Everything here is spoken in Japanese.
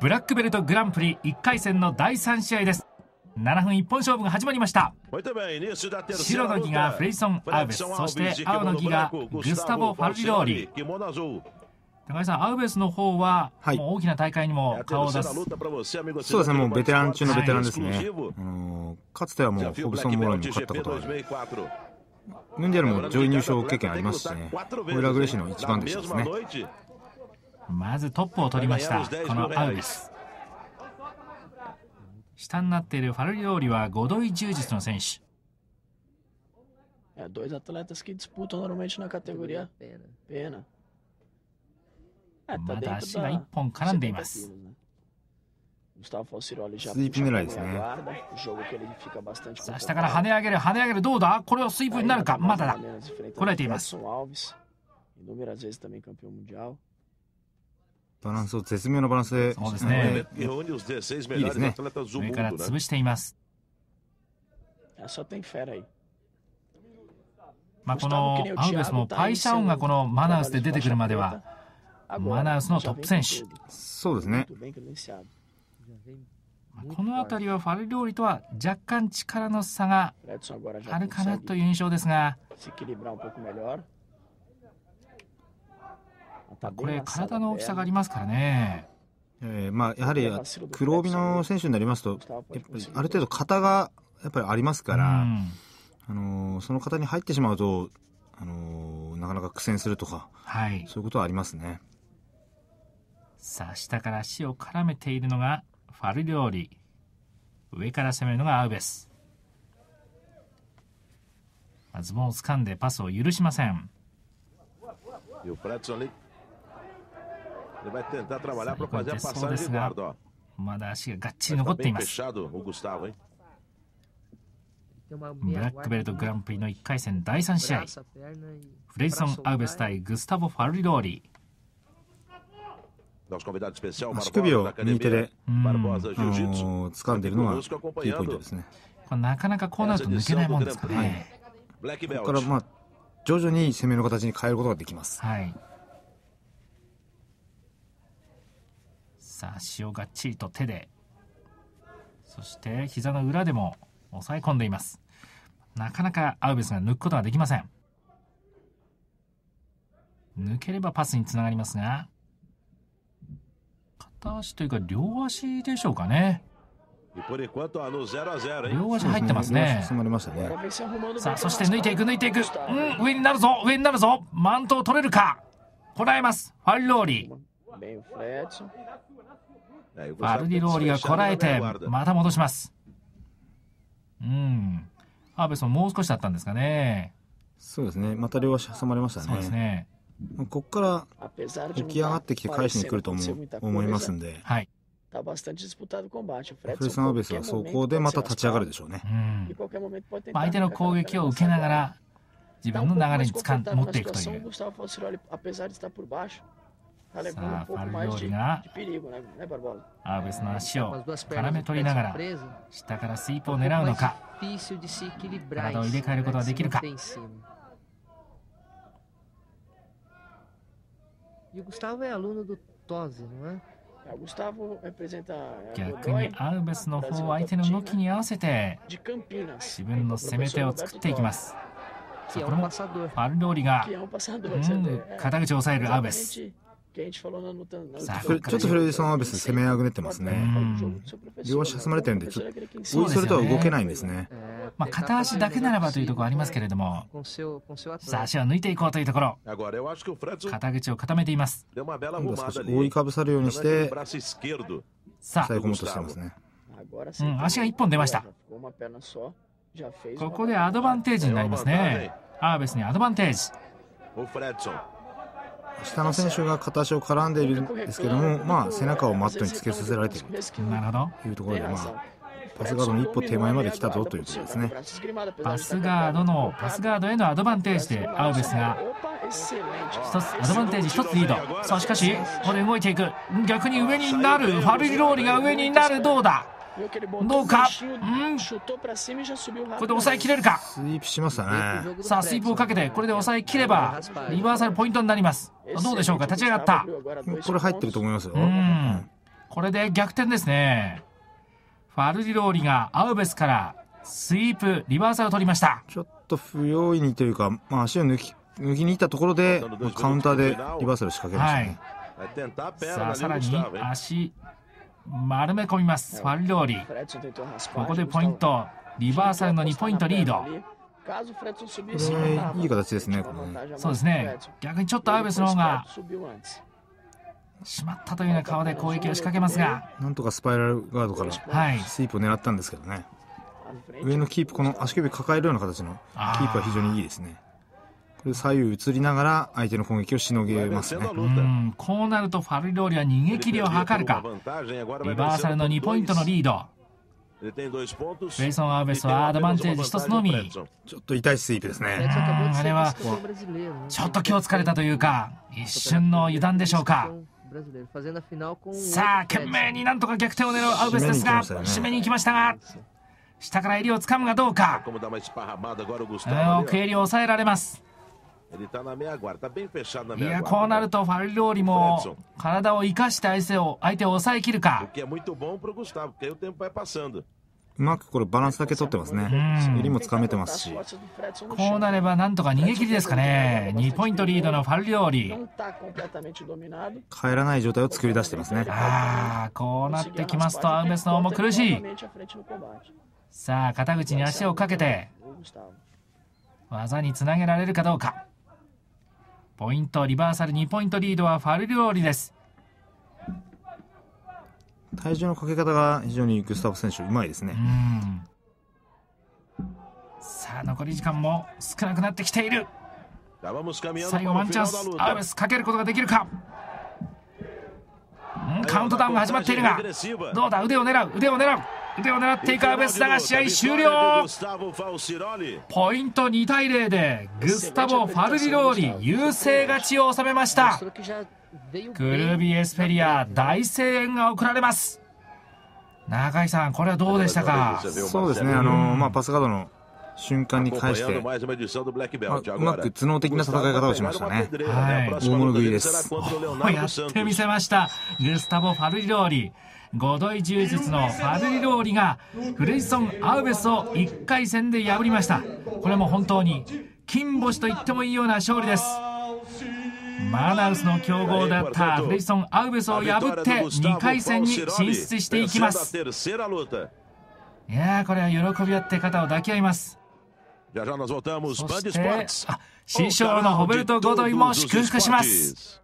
ブラックベルトグランプリ1回戦の第3試合です7分一本勝負が始まりました白のギがフレイソン・アウベスそして青のギがグスタボ・ファルリローリ高橋さん、アウベスの方は、はい、もう大きな大会にも顔を出す。そうですね、もうベテラン中のベテランですね。はい、あのかつてはもうホブソン・モロにも勝ったことがある。ムンディアルも上位入賞経験ありますしね、オイラグレシの一番弟子ですね。まずトップを取りました、このアウベス。下になっているファルリオーリは5度位柔術の選手。dois atletas que disputam normalmente na categoria pena. まだ足が1本絡んでいます。スイープ狙いですね。さあ下から跳ね上げる跳ね上げるどうだ？これはスイープになるか？まだだ。こらえていますバランスを絶妙なバランスでそうですね。いいですね。上から潰しています。まあこのアウベスもパイシャオンがこのマナウスで出てくるまではマナウスのトップ選手。そうですね。この辺りはファル料理とは若干力の差があるかなという印象ですがこれ体の大きさがありますからね。えー、まあやはり黒帯の選手になりますとやっぱりある程度型がやっぱりありますから、うん、あのー、その型に入ってしまうと、あのー、なかなか苦戦するとか、はい、そういうことはありますね。さあ下から足を絡めているのがファル料理。上から攻めるのがアウベス。ズボンを掴んでパスを許しませんそうですがまだ足ががっちり残っていますブラックベルトグランプリの1回戦第3試合フレイソン・アウベス対グスタボ・ファルリローリ足首を右手で、あのー、掴んでいるのがキーポイントですね。これなかなかこうなると抜けないもんですかね。はい、ここからまあ徐々に攻めの形に変えることができます。はい。さあ足をがっちりと手で、そして膝の裏でも抑え込んでいます。なかなかアウベスが抜くことができません。抜ければパスにつながりますが。片足というか両足でしょうかね。両足入ってますね。さあ、そして抜いていく、抜いていく。うん、上になるぞ、上になるぞ。マントを取れるか。こらえます。ファルローリ。ファルディローリがこらえて、また戻します。うん。ハーベスももう少しだったんですかね。そうですね。また両足挟まれましたね。そうですね。ここから起き上がってきて返しに来ると思思いますんで、はい、フレスナーベスはそこでまた立ち上がるでしょうね。うん、相手の攻撃を受けながら自分の流れにつかん持っていくという。さあ、ファル料理がアーベスの足を絡め取りながら下からスイープを狙うのか体を入れ替えることができるか。E? 逆にアウベスの方は相手の動きに合わせて自分の攻め手を作っていきます。これもファルローリが、うん、肩口を抑えるアウベス。ちょっとフレディソン・アーベス攻めあぐねってますね。両足挟まれてるんで、ちょっと、おいそれとは動けないんですね。まあ、片足だけならばというところありますけれども、さあ、足を抜いていこうというところ、肩口を固めています。今度は少し覆いかぶさるようにして、さあ、抑え込もうとしてますね。うん、足が1本出ました。ここでアドバンテージになりますね。アーベスにアドバンテージ。下の選手が片足を絡んでいるんですけども、まあ、背中をマットにつけさせられているというところで、まあ、パスガードの一歩手前まで来たぞということですね。パスガードのパスガードへのアドバンテージでアウベスが一つアドバンテージ一つリード。さあしかしこれ動いていく。逆に上になる。ファルリローリが上になる。どうだ？どうかうんこれで抑えきれるか？スイープしましたね。さあスイープをかけてこれで抑えきればリバーサルポイントになります。どうでしょうか？立ち上がった。これ入ってると思いますよ。うん。これで逆転ですね。ファルディローリがアウベスからスイープリバーサルを取りました。ちょっと不用意にというか、まあ、足を抜き抜きに行ったところでカウンターでリバーサル仕掛けましたね、はい、さあさらに足丸め込みます。ファルディローリここでポイント。リバーサルの2ポイントリード。いい形ですね。そうですね。逆にちょっとアウベスの方がしまったというような顔で攻撃を仕掛けますが。なんとかスパイラルガードからスイープを狙ったんですけどね、上のキープこの足首抱えるような形のキープは非常にいいですねこれ左右移りながら相手の攻撃をしのげますね。うん。こうなるとファルローリは逃げ切りを図るか。リバーサルの2ポイントのリード。ベイソン・アーベスはアドバンテージ一つのみ。ちょっと痛いスイープですね。あれはちょっと気をつかれたというか一瞬の油断でしょうか。さあ懸命になんとか逆転を狙うアウベスですが締めに行きましたが下から襟をつかむがどうか。奥襟を抑えられますいやこうなるとファルローリも体を生かして相手を相手を抑えきるか。うまくこれバランスだけ取ってますね。襟もつかめてますし。こうなればなんとか逃げ切りですかね。2ポイントリードのファルローリ帰らない状態を作り出してますね。ああこうなってきますとアウメスの方も苦しい。さあ肩口に足をかけて技につなげられるかどうかポイントリバーサル2ポイントリードはファルローリです。体重のかけ方が非常にグスタブ選手うまいですね。さあ残り時間も少なくなってきている。最後ワンチャンスアウベスかけることができるか。カウントダウンが始まっているがどうだ？腕を狙う腕を狙う腕を狙っていくアベスだが試合終了ポイント2対0でグスタボ・ファルディローリ優勢勝ちを収めましたグルービーエスペリア大声援が送られます中井さんこれはどうでしたか？そうですねあの、まあ、パスガードの瞬間に返して、まあ、うまく頭脳的な戦い方をしましたね。はい。大物食いです。やってみせました。グスタボ・ファルディローリ。5度充実のファルリローリがフレイソン・アウベスを1回戦で破りました。これも本当に金星と言ってもいいような勝利です。マナウスの強豪だったフレイソン・アウベスを破って2回戦に進出していきます。いやこれは喜び合って肩を抱き合います。そして師匠のホベルト・ゴドイも祝福します。